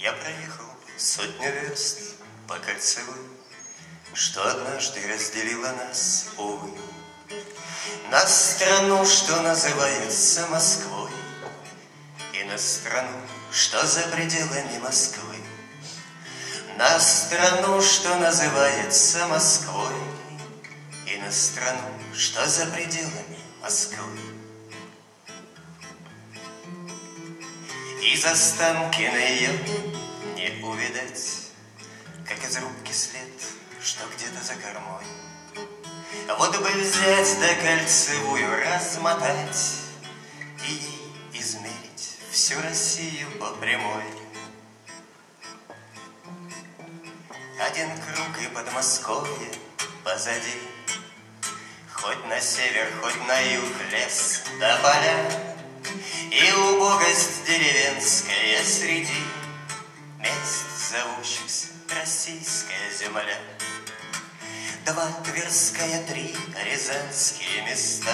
Я проехал сотню верст по кольцевой, Что однажды разделила нас, увы, На страну, что называется Москвой, И на страну, что за пределами Москвы, На страну, что называется Москвой, И на страну, что за пределами Москвы. Из Останкина ее не увидать, Как из рубки след, что где-то за кормой. Вот бы взять да кольцевую размотать И измерить всю Россию по прямой. Один круг и Подмосковье позади, Хоть на север, хоть на юг лес да поля, и убогость деревенская среди Мест, зовущихся Российская земля. Два Тверская, три Рязанские места,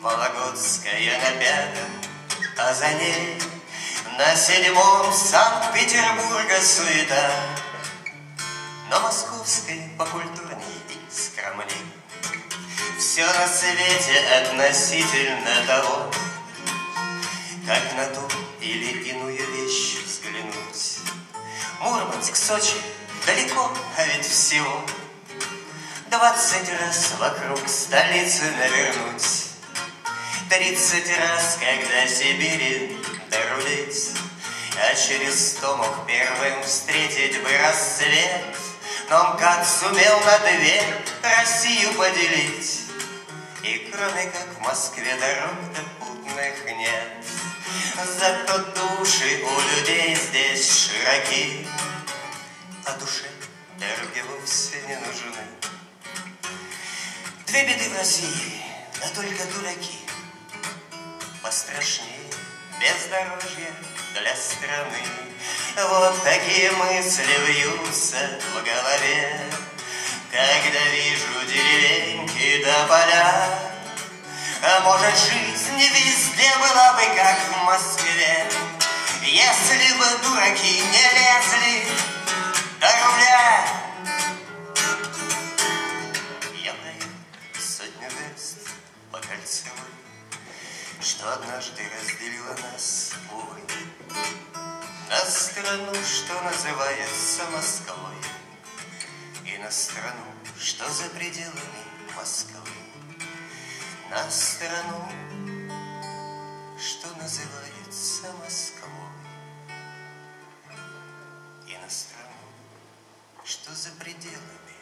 Вологодская на пятом, а за ней На седьмом Санкт-Петербурга суета, Но московской покультурней и скромней. Все на свете относительно того, как на ту или иную вещь взглянуть. Мурманск, Сочи, далеко, а ведь всего Двадцать раз вокруг столицы навернуть. Тридцать раз, когда Сибири дорулить, А через сто мог первым встретить бы рассвет, Но как сумел на две Россию поделить. И кроме как в Москве дорог-то путных нет, душе вовсе не нужны. Две беды в России, да только дураки. Пострашнее бездорожье для страны. Вот такие мысли вьются в голове, Когда вижу деревеньки до поля, а может, жизнь везде была бы, как в Москве, Если бы дураки не лезли по кольцевой, Что однажды разделила нас, увы, На страну, что называется Москвой, И на страну, что за пределами Москвы. На страну, что называется Москвой, и на страну, что за пределами